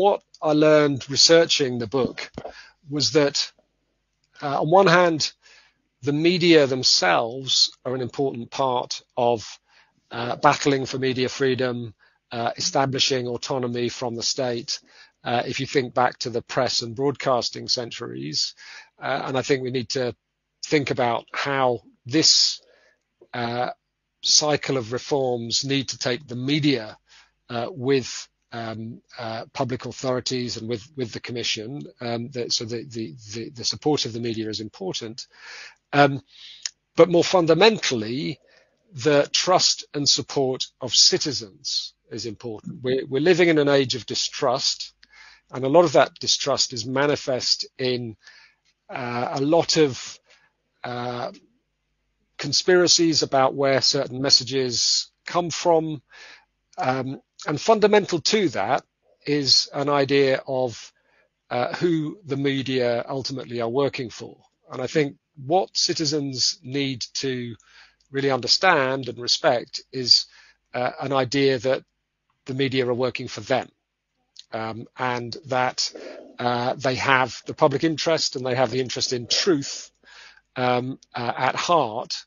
what I learned researching the book was that uh, on one hand, the media themselves are an important part of uh, battling for media freedom, uh, establishing autonomy from the state. Uh, if you think back to the press and broadcasting centuries, uh, and I think we need to think about how this uh, cycle of reforms need to take the media with um, uh, public authorities and with with the commission. Um, that, so the, the, the the support of the media is important, um, but more fundamentally, the trust and support of citizens is important. We're, we're living in an age of distrust, and a lot of that distrust is manifest in uh, a lot of uh, conspiracies about where certain messages come from. Um, and fundamental to that is an idea of uh, who the media ultimately are working for. And I think what citizens need to really understand and respect is uh, an idea that the media are working for them um, and that uh, they have the public interest and they have the interest in truth um, uh, at heart